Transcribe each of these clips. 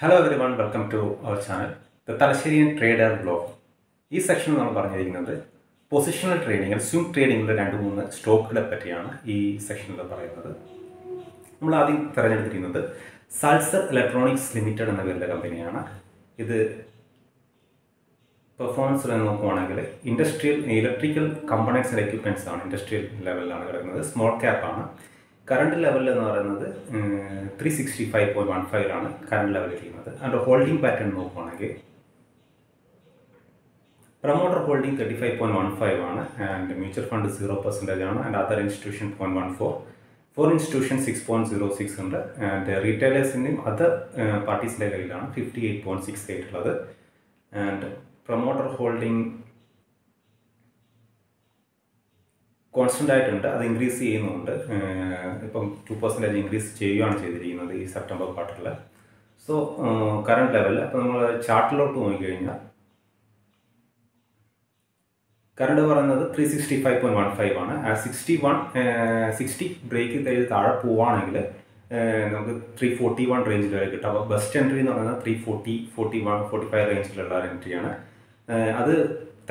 Hello everyone welcome to our channel the Thalasserian trader blog ഈ സെക്ഷനിൽ നമ്മൾ പറഞ്ഞിരിക്കുന്നത് പൊസിഷണൽ ട്രേഡിംഗ് സ്വിംഗ് ട്രേഡിങ്ങിലെ രണ്ട് മൂന്ന് സ്റ്റോക്കുകളെ പറ്റിയാണ് ഈ സെക്ഷനിൽ പറയുന്നത്. നമ്മൾ ആദ്യം തിരഞ്ഞെടുത്തിരിക്കുന്നത് സൾസർ ഇലക്ട്രോണിക്സ് ലിമിറ്റഡ് എന്ന പേരിലെ കമ്പനിയാണ് ഇത് പെർഫോമൻസ് നോക്കുവാണെങ്കിൽ industrial electrical components and equipments ആണ് ഇൻഡസ്ട്രിയൽ ലെവലിലാണ് കിടക്കുന്നത്. സ്മോൾ ക്യാപ്പ് ആണ്. കറണ്ട് ലെവൽ എന്ന് പറയുന്നത് three sixty five point one ഫൈവിലാണ് current level ഇരിക്കുന്നത്. അതിന്റെ ഹോൾഡിംഗ് പാറ്റേൺ നോക്കുവാണെങ്കിൽ promoter holding thirty five point one five ആണ് and mutual fund zero percentage ആണ് and other institution point one four four institution six point zero six ഉണ്ട് and റീറ്റെയിലേഴ്സിന്റെയും other പാർട്ടീസിന്റെ കയ്യിലാണ് fifty eight point six eight ഉള്ളത്. And promoter holding constant ആയിട്ടുണ്ട്. അത് increase ചെയ്യുന്നുണ്ട്. ഇപ്പം ടു പെർസെന്റേജ് ഇൻക്രീസ് ചെയ്യുകയാണ് ചെയ്തിരിക്കുന്നത് ഈ സെപ്റ്റംബർ ക്വാർട്ടറിൽ സോ കറണ്ട് ലെവലിൽ അപ്പോൾ നമ്മൾ ചാർട്ടിലോട്ട് നോക്കിക്കഴിഞ്ഞാൽ കറണ്ട് പറയുന്നത് three sixty five point one five ആണ് സിക്സ്റ്റി വൺ സിക്സ്റ്റി ബ്രേക്ക് കഴിഞ്ഞ് താഴെ പോവുകയാണെങ്കിൽ നമുക്ക് ത്രീ ഫോർട്ടി വൺ റേഞ്ചിൽ വരെ കിട്ടും. അപ്പോൾ ബെസ്റ്റ് എൻട്രി എന്ന് പറയുന്നത് three forty forty one forty five റേഞ്ചിലുള്ള എൻട്രിയാണ് അത്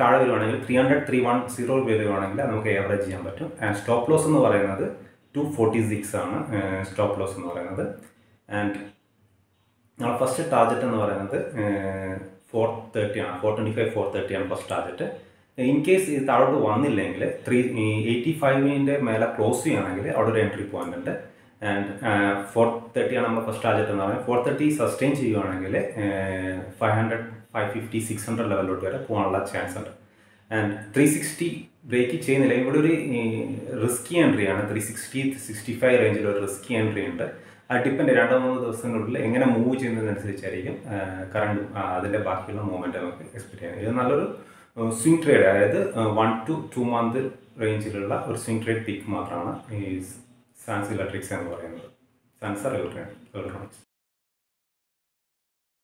താഴെ വരുവാണെങ്കിൽ three hundred three one zero വരുവാണെങ്കിൽ നമുക്ക് ഏവറേജ് ചെയ്യാൻ പറ്റും. ആൻഡ് സ്റ്റോപ്പ് ലോസ് എന്ന് പറയുന്നത് ടു ഫോർട്ടി സിക്സ് ആണ്. സ്റ്റോപ്പ് ലോസ് എന്ന് പറയുന്നത്. ആൻഡ് നമ്മൾ ഫസ്റ്റ് ടാർജറ്റ് എന്ന് പറയുന്നത് ഫോർ തേർട്ടി ആണ്. Four twenty five four thirty ആണ് ഫസ്റ്റ് ടാർജറ്റ് ഇൻ കേസ് ഇത് താഴോട്ട് വന്നില്ലെങ്കിൽ ത്രീ എയ്റ്റി ഫൈവിന്റെ മേലെ ക്ലോസ് ചെയ്യുകയാണെങ്കിൽ അവിടെ ഒരു എൻട്രി പോയിന്റ് ഉണ്ട്. ആൻഡ് ഫോർ തേർട്ടിയാണ് നമ്മൾ ഫസ്റ്റ് ടാർജറ്റ് എന്ന് പറയുന്നത്. ഫോർ തേർട്ടി സസ്റ്റെയിൻ ചെയ്യുകയാണെങ്കിൽ five hundred five fifty six hundred ലെവലിലോട്ട് വരെ പോകാനുള്ള ചാൻസ് ഉണ്ട്. ആൻഡ് ത്രീ സിക്സ്റ്റി ബ്രേക്ക് ചെയ്യുന്നില്ല. ഇവിടെ ഒരു റിസ്കി എൻട്രി ആണ്. ത്രീ സിക്സ്റ്റി സിക്സ്റ്റി ഫൈവ് റേഞ്ചിൽ ഒരു റിസ്കി എൻട്രി ഉണ്ട്. അത് ഡിപ്പെൻഡ് രണ്ടോ മൂന്നോ ദിവസത്തിനുള്ളിൽ എങ്ങനെ മൂവ് ചെയ്യുന്നതിനനുസരിച്ചായിരിക്കും കറണ്ട് അതിന്റെ ബാക്കിയുള്ള മൂവ്മെന്റ് നമുക്ക് എക്സ്പെക്ട് ചെയ്യാം ഇത് നല്ലൊരു സ്വിംഗ് ട്രേഡ് അതായത് വൺ ടു ടു മന്ത് റേഞ്ചിലുള്ള ഒരു സ്വിംഗ് ട്രേഡ് പിക്ക് മാത്രമാണ് ഈ സാൻസ് ഇലക്ട്രിക്സ് എന്ന് പറയുന്നത്. സാൻസർ ഇലക്ട്രോണിക്സ്